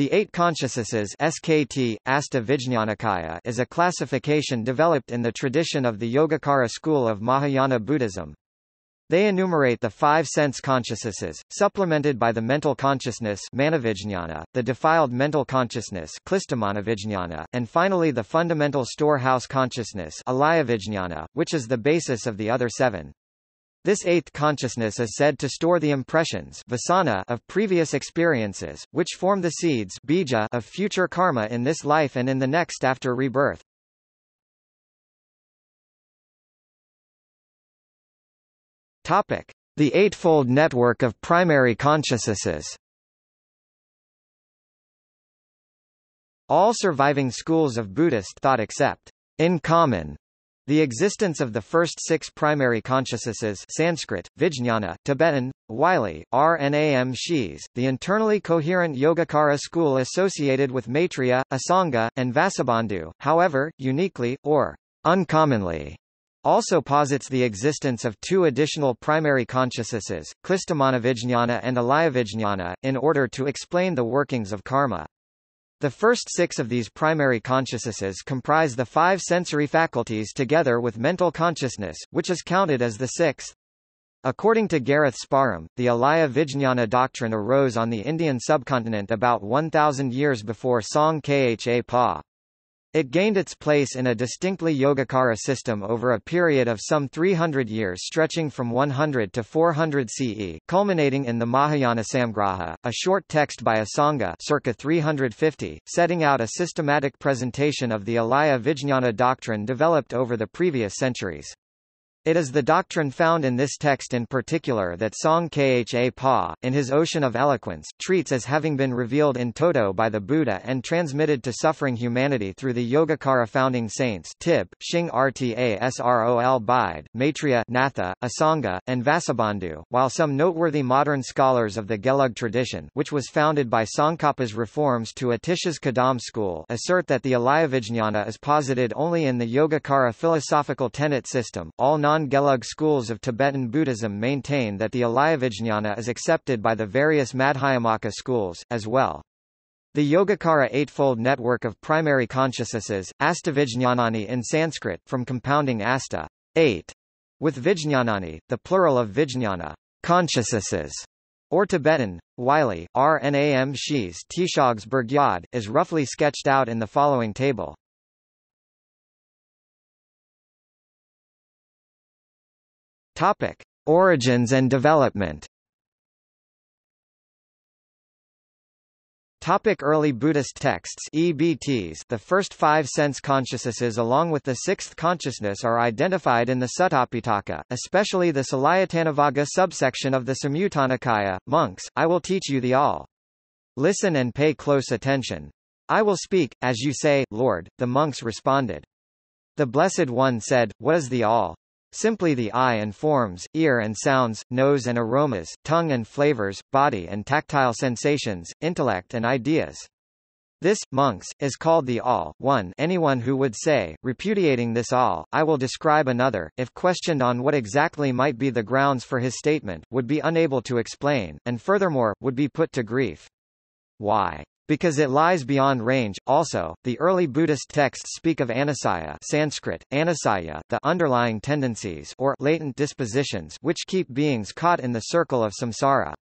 The Eight Consciousnesses SKT, Asta is a classification developed in the tradition of the Yogacara school of Mahayana Buddhism. They enumerate the five sense consciousnesses, supplemented by the mental consciousness manavijñana, the defiled mental consciousness and finally the fundamental storehouse consciousness which is the basis of the other seven. This eighth consciousness is said to store the impressions vasana of previous experiences, which form the seeds bija of future karma in this life and in the next after rebirth. Topic: The Eightfold Network of Primary Consciousnesses. All surviving schools of Buddhist thought accept in common the existence of the first six primary consciousnesses Sanskrit, Vijnana, Tibetan, Wylie, Rnam Shis, the internally coherent Yogacara school associated with Maitreya, Asanga, and Vasubandhu, however, uniquely, or uncommonly, also posits the existence of two additional primary consciousnesses, Klishtamanavijñana and Alayavijñana, in order to explain the workings of karma. The first six of these primary consciousnesses comprise the five sensory faculties together with mental consciousness, which is counted as the sixth. According to Gareth Sparham, the Alaya Vijñana doctrine arose on the Indian subcontinent about 1,000 years before Song Kha Pa. It gained its place in a distinctly Yogacara system over a period of some 300 years stretching from 100 to 400 CE, culminating in the Mahayana Samgraha, a short text by Asanga circa 350, setting out a systematic presentation of the Alaya Vijñana doctrine developed over the previous centuries. It is the doctrine found in this text in particular that Tsongkhapa, in his Ocean of Eloquence, treats as having been revealed in toto by the Buddha and transmitted to suffering humanity through the Yogacara founding saints Tib, Shing Rta Srol Bide, Maitreya Natha, Asanga, and Vasubandhu, while some noteworthy modern scholars of the Gelug tradition which was founded by Tsongkhapa's reforms to Atisha's Kadam school assert that the Alayavijñana is posited only in the Yogacara philosophical tenet system, all non-Gelug schools of Tibetan Buddhism maintain that the Alayavijñana is accepted by the various Madhyamaka schools, as well. The Yogacara Eightfold Network of Primary Consciousnesses, Astavijñanani in Sanskrit, from compounding asta, eight, with Vijñanani, the plural of Vijñana, consciousnesses, or Tibetan, Wylie, Rnam Shis Tishogs Bergyad, is roughly sketched out in the following table. Topic: Origins and development. Topic early Buddhist texts EBTs The first five sense consciousnesses along with the sixth consciousness are identified in the Sutapitaka, especially the Salayattanavagga subsection of the Samyutta Monks, I will teach you the all. Listen and pay close attention. I will speak, as you say, Lord, the monks responded. The Blessed One said, What is the all? Simply the eye and forms, ear and sounds, nose and aromas, tongue and flavors, body and tactile sensations, intellect and ideas. This, monks, is called the all. 1 Anyone who would say, repudiating this all, I will describe another, if questioned on what exactly might be the grounds for his statement, would be unable to explain, and furthermore, would be put to grief. Why? Because it lies beyond range. Also, the early Buddhist texts speak of anusaya Sanskrit, anusaya, the underlying tendencies or latent dispositions which keep beings caught in the circle of samsara.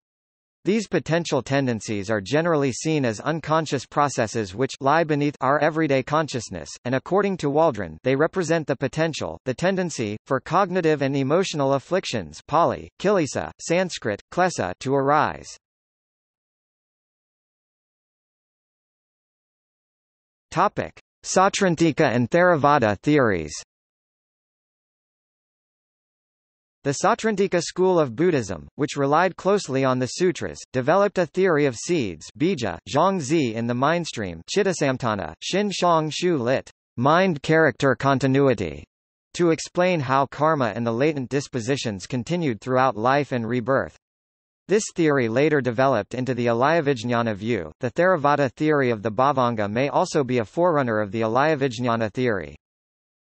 These potential tendencies are generally seen as unconscious processes which lie beneath our everyday consciousness, and according to Waldron they represent the potential, the tendency, for cognitive and emotional afflictions Pali, kilesa, Sanskrit, klesa to arise. Topic: Sautrantika and Theravada theories. The Sautrantika school of Buddhism, which relied closely on the sutras, developed a theory of seeds bija, zhongzi in the mindstream chittasamtana, shin shang shu lit, mind-character continuity, to explain how karma and the latent dispositions continued throughout life and rebirth. This theory later developed into the Alayavijñana view. The Theravada theory of the Bhavanga may also be a forerunner of the Alayavijñana theory.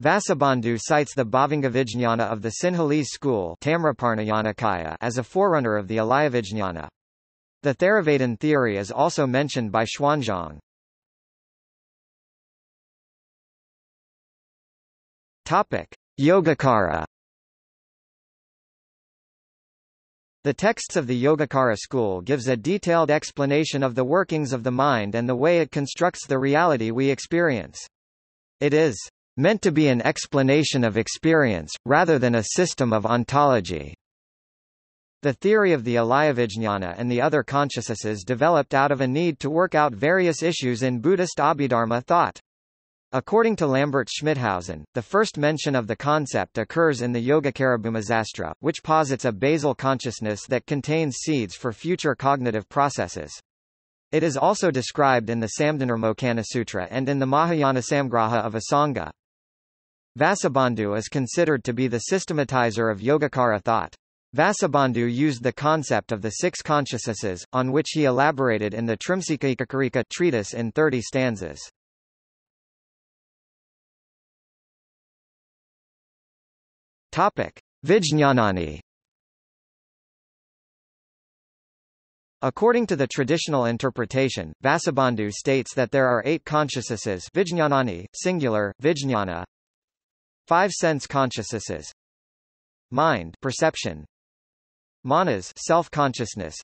Vasubandhu cites the Bhavangavijñana of the Sinhalese school as a forerunner of the Alayavijñana. The Theravadin theory is also mentioned by Xuanzang. Topic: Yogacara The texts of the Yogacara school gives a detailed explanation of the workings of the mind and the way it constructs the reality we experience. It is meant to be an explanation of experience, rather than a system of ontology. The theory of the Alayavijñana and the other consciousnesses developed out of a need to work out various issues in Buddhist Abhidharma thought. According to Lambert Schmithausen, the first mention of the concept occurs in the Yogacara Bhūmisastra, which posits a basal consciousness that contains seeds for future cognitive processes. It is also described in the Samdhinirmocana Sutra and in the Mahayana Samgraha of Asanga. Vasubandhu is considered to be the systematizer of Yogacara thought. Vasubandhu used the concept of the six consciousnesses, on which he elaborated in the Trimsikaikakarika treatise in 30 stanzas. Topic: Vijñānāni According to the traditional interpretation, Vasubandhu states that there are eight consciousnesses vijñānāni, singular, vijñāna, five sense consciousnesses, mind perception, manas self-consciousness,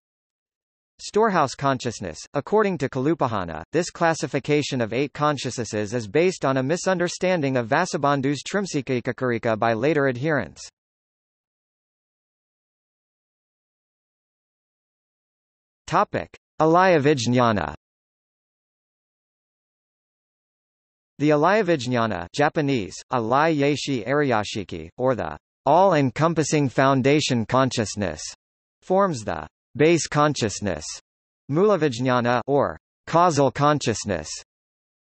Storehouse consciousness. According to Kalupahana, this classification of eight consciousnesses is based on a misunderstanding of Vasubandhu's Trimsikaikakarika by later adherents. Topic: Alayavijñana. The Alayavijñana Japanese, Alai Yeshi Ariyashiki, or the all-encompassing foundation consciousness, forms the base consciousness, mulavijñana or causal consciousness.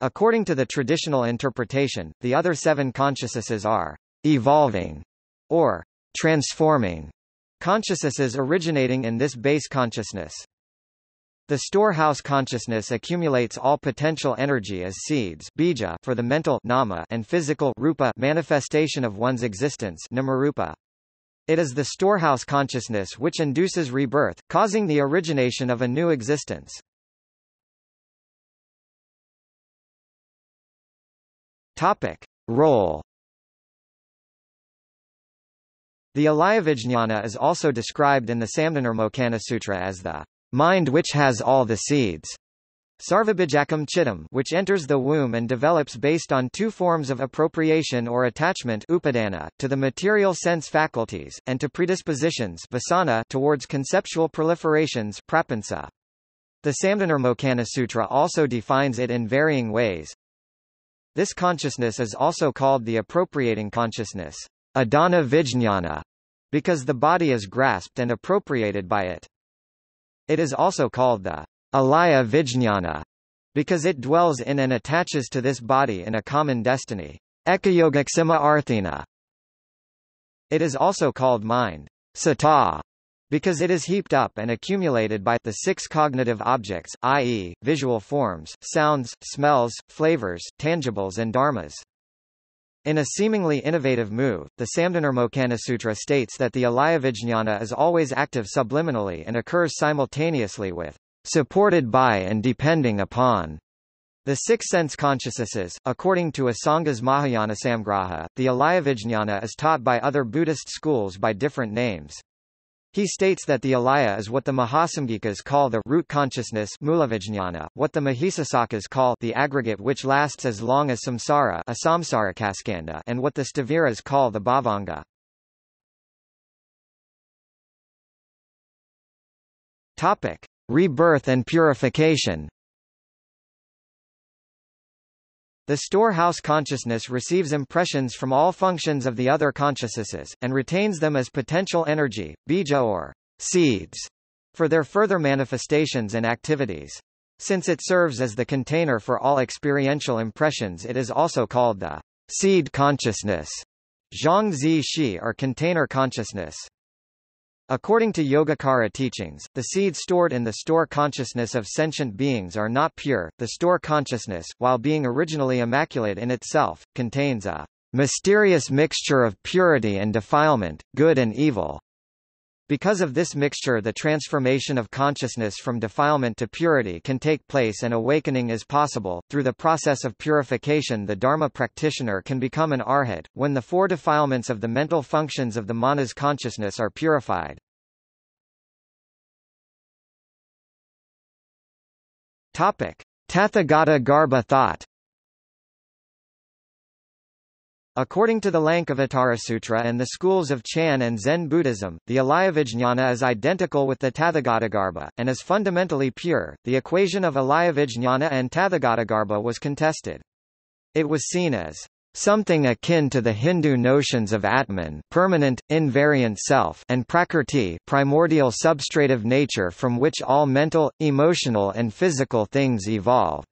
According to the traditional interpretation, the other seven consciousnesses are evolving or transforming consciousnesses originating in this base consciousness. The storehouse consciousness accumulates all potential energy as seeds bija for the mental nama and physical rupa manifestation of one's existence namarupa. It is the storehouse consciousness which induces rebirth, causing the origination of a new existence. Topic. Role The Alayavijñana is also described in the Samdhinirmocana Sutra as the mind which has all the seeds. Sarvabhijakam chittam which enters the womb and develops based on two forms of appropriation or attachment upadana, to the material sense faculties, and to predispositions vasana towards conceptual proliferations prapansa. The Samdhinirmocana Sutra also defines it in varying ways. This consciousness is also called the appropriating consciousness, adana vijñana, because the body is grasped and appropriated by it. It is also called the Alaya Vijñana, because it dwells in and attaches to this body in a common destiny. Ekayogaksima Arthina. It is also called mind, sata, because it is heaped up and accumulated by the six cognitive objects, i.e., visual forms, sounds, smells, flavors, tangibles and dharmas. In a seemingly innovative move, the Samdhinirmocana Sutra states that the Alayavijñana is always active subliminally and occurs simultaneously with supported by and depending upon the six sense consciousnesses. According to Asanga's Mahayana Samgraha, the Alayavijñana is taught by other Buddhist schools by different names. He states that the alaya is what the Mahasamgikas call the root consciousness mulavijñana, what the Mahisasakas call the aggregate which lasts as long as samsara a asamsara and what the Staviras call the bhavanga. Topic: Rebirth and purification The storehouse consciousness receives impressions from all functions of the other consciousnesses, and retains them as potential energy, bija or seeds, for their further manifestations and activities. Since it serves as the container for all experiential impressions it is also called the seed consciousness, zhongzi shi or container consciousness. According to Yogacara teachings, the seeds stored in the store consciousness of sentient beings are not pure. The store consciousness, while being originally immaculate in itself, contains a mysterious mixture of purity and defilement, good and evil. Because of this mixture the transformation of consciousness from defilement to purity can take place and awakening is possible. Through the process of purification the Dharma practitioner can become an arhat, when the four defilements of the mental functions of the manas consciousness are purified. Topic. Tathagata Garbha thought According to the Lankavatara Sutra and the schools of Chan and Zen Buddhism, the Alayavijñana is identical with the Tathagatagarbha, and is fundamentally pure. The equation of Alayavijñana and Tathagatagarbha was contested. It was seen as something akin to the Hindu notions of Atman permanent, invariant self and Prakrti primordial substrative nature from which all mental, emotional and physical things evolve.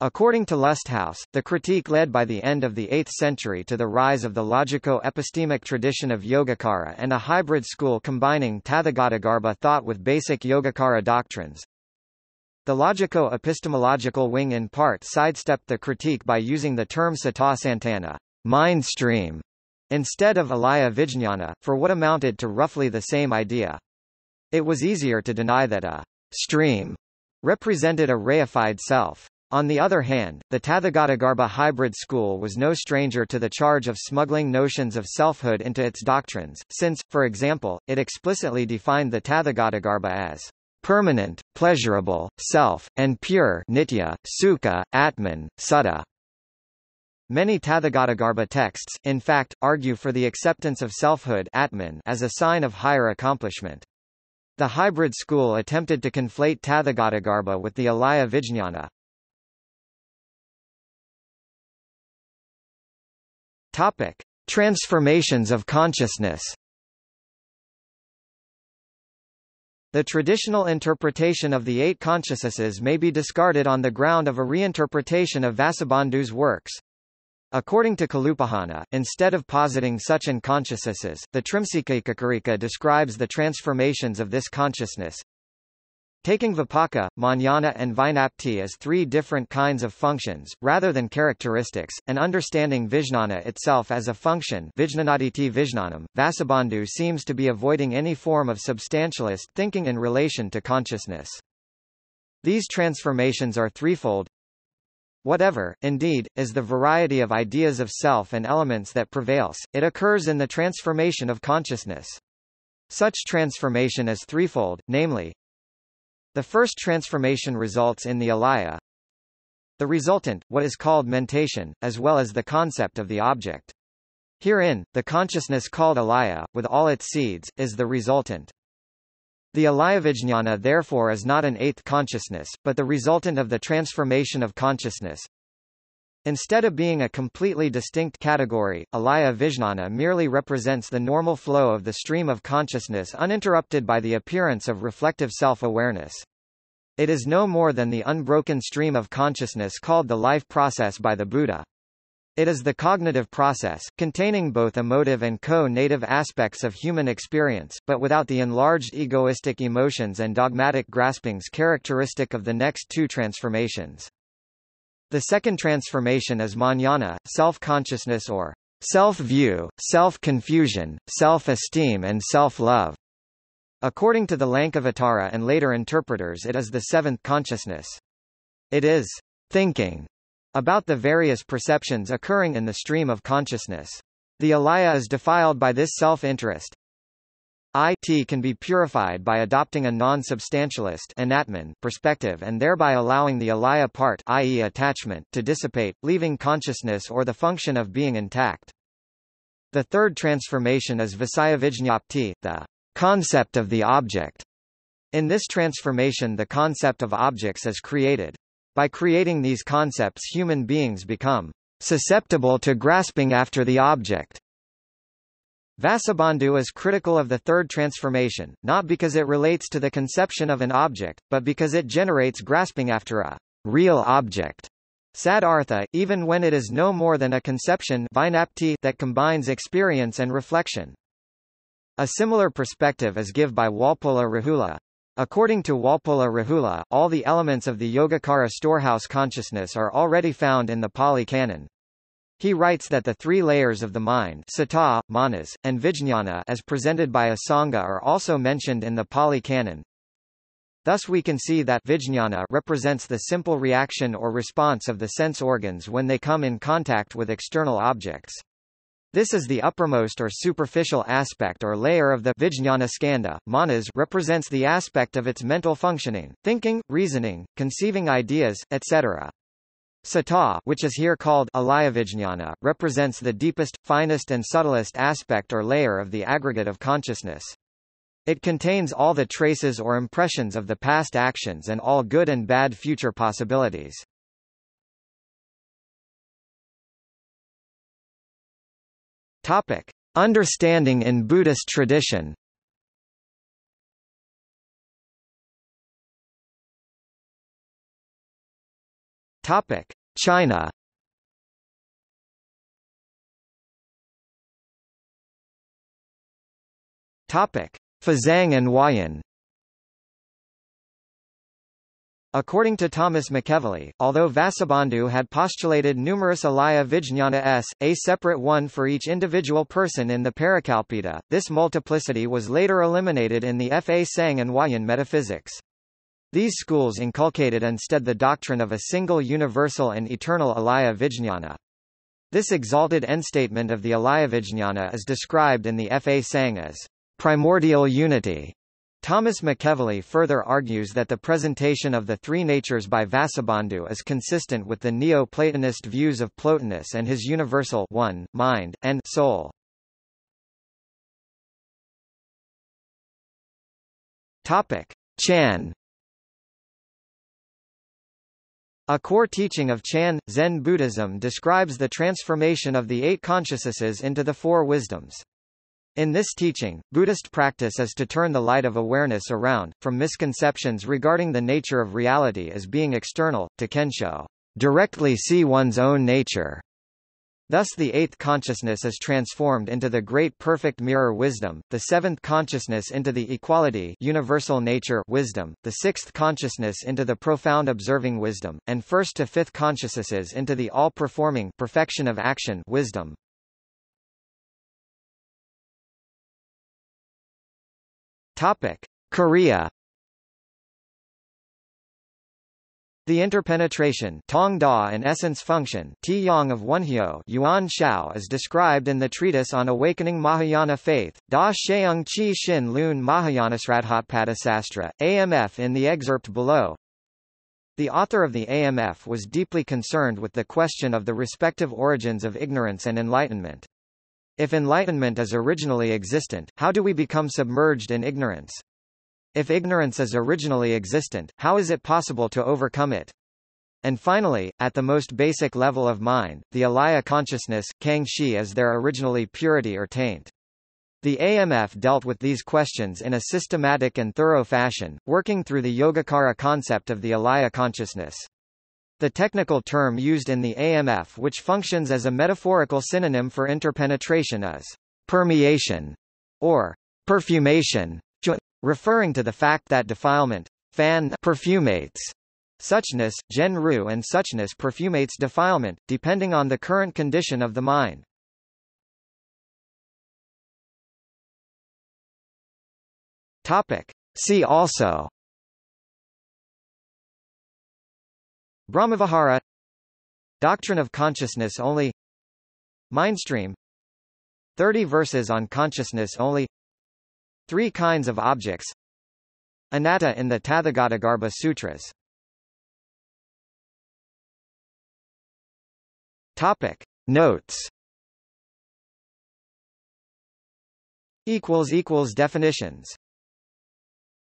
According to Lusthaus, the critique led by the end of the 8th century to the rise of the logico-epistemic tradition of Yogacara and a hybrid school combining Tathagatagarbha thought with basic Yogacara doctrines. The logico-epistemological wing in part sidestepped the critique by using the term Santana mind stream, instead of alaya vijñana, for what amounted to roughly the same idea. It was easier to deny that a stream represented a reified self. On the other hand, the Tathagatagarbha hybrid school was no stranger to the charge of smuggling notions of selfhood into its doctrines, since, for example, it explicitly defined the Tathagatagarbha as permanent, pleasurable, self, and pure nitya, sukha, atman, sutta. Many Tathagatagarbha texts, in fact, argue for the acceptance of selfhood atman as a sign of higher accomplishment. The hybrid school attempted to conflate Tathagatagarbha with the Alaya Vijñana, Topic: Transformations of consciousness. The traditional interpretation of the eight consciousnesses may be discarded on the ground of a reinterpretation of Vasubandhu's works. According to Kalupahana, instead of positing such an consciousnesses, the Trimsikakarika describes the transformations of this consciousness, Taking vipaka, jnana and vinapti as three different kinds of functions, rather than characteristics, and understanding vijnana itself as a function vijnanaditi vijnanam, Vasubandhu seems to be avoiding any form of substantialist thinking in relation to consciousness. These transformations are threefold. Whatever, indeed, is the variety of ideas of self and elements that prevails, it occurs in the transformation of consciousness. Such transformation is threefold, namely, the first transformation results in the alaya, the resultant, what is called mentation, as well as the concept of the object. Herein, the consciousness called alaya, with all its seeds, is the resultant. The alayavijñana therefore is not an eighth consciousness, but the resultant of the transformation of consciousness. Instead of being a completely distinct category, alaya vijnana merely represents the normal flow of the stream of consciousness uninterrupted by the appearance of reflective self-awareness. It is no more than the unbroken stream of consciousness called the life process by the Buddha. It is the cognitive process, containing both emotive and co-native aspects of human experience, but without the enlarged egoistic emotions and dogmatic graspings characteristic of the next two transformations. The second transformation is jnana, self-consciousness or self-view, self-confusion, self-esteem and self-love. According to the Lankavatara and later interpreters it is the seventh consciousness. It is thinking about the various perceptions occurring in the stream of consciousness. The alaya is defiled by this self-interest, IT can be purified by adopting a non-substantialist perspective and thereby allowing the alaya part i.e. attachment to dissipate, leaving consciousness or the function of being intact. The third transformation is visayavijñapti, the concept of the object. In this transformation the concept of objects is created. By creating these concepts human beings become susceptible to grasping after the object. Vasubandhu is critical of the third transformation, not because it relates to the conception of an object, but because it generates grasping after a real object. Sadartha, even when it is no more than a conception that combines experience and reflection. A similar perspective is given by Walpola Rahula. According to Walpola Rahula, all the elements of the Yogacara storehouse consciousness are already found in the Pali Canon. He writes that the three layers of the mind sata, manas, and vijñāna as presented by Asanga are also mentioned in the Pali Canon. Thus we can see that vijñāna represents the simple reaction or response of the sense organs when they come in contact with external objects. This is the uppermost or superficial aspect or layer of the vijñāna skandha. Manas represents the aspect of its mental functioning, thinking, reasoning, conceiving ideas, etc. Sata which is here called alayavijñana, represents the deepest, finest and subtlest aspect or layer of the aggregate of consciousness. It contains all the traces or impressions of the past actions and all good and bad future possibilities. Topic. Understanding in Buddhist tradition Topic. China. Topic: Fazang and Huayan According to Thomas McEvilley, although Vasubandhu had postulated numerous alaya vijñana s, a separate one for each individual person in the Parikalpita, this multiplicity was later eliminated in the Fa Sang and Huayan metaphysics. These schools inculcated instead the doctrine of a single universal and eternal alaya vijñana. This exalted endstatement of the alaya vijñana is described in the Fa Sang as primordial unity. Thomas McEvilley further argues that the presentation of the three natures by Vasubandhu is consistent with the Neo-Platonist views of Plotinus and his universal one, mind, and soul. Topic. Chan A core teaching of Chan, Zen Buddhism describes the transformation of the eight consciousnesses into the four wisdoms. In this teaching, Buddhist practice is to turn the light of awareness around, from misconceptions regarding the nature of reality as being external, to kensho, directly see one's own nature. Thus the eighth consciousness is transformed into the great perfect mirror wisdom, the seventh consciousness into the equality universal nature wisdom, the sixth consciousness into the profound observing wisdom, and first to fifth consciousnesses into the all-performing perfection of action wisdom. Topic: Korea The interpenetration Tong Da and essence function Yang of Wonhyo Yuan Shao is described in the treatise on awakening Mahayana faith, Da Sheung Chi Shin Lun Mahayanasradhatpadasastra, AMF in the excerpt below. The author of the AMF was deeply concerned with the question of the respective origins of ignorance and enlightenment. If enlightenment is originally existent, how do we become submerged in ignorance? If ignorance is originally existent, how is it possible to overcome it? And finally, at the most basic level of mind, the alaya consciousness, kang shi is there originally purity or taint? The AMF dealt with these questions in a systematic and thorough fashion, working through the Yogacara concept of the alaya consciousness. The technical term used in the AMF which functions as a metaphorical synonym for interpenetration is permeation or perfumation referring to the fact that defilement fan perfumates suchness, gen-ru and suchness perfumates defilement, depending on the current condition of the mind. Topic. See also. Brahmavihara. Doctrine of consciousness only. Mindstream. 30 verses on consciousness only Three kinds of objects. Anatta in the Tathagatagarbha Sutras. Topic. Notes. Equals equals Definitions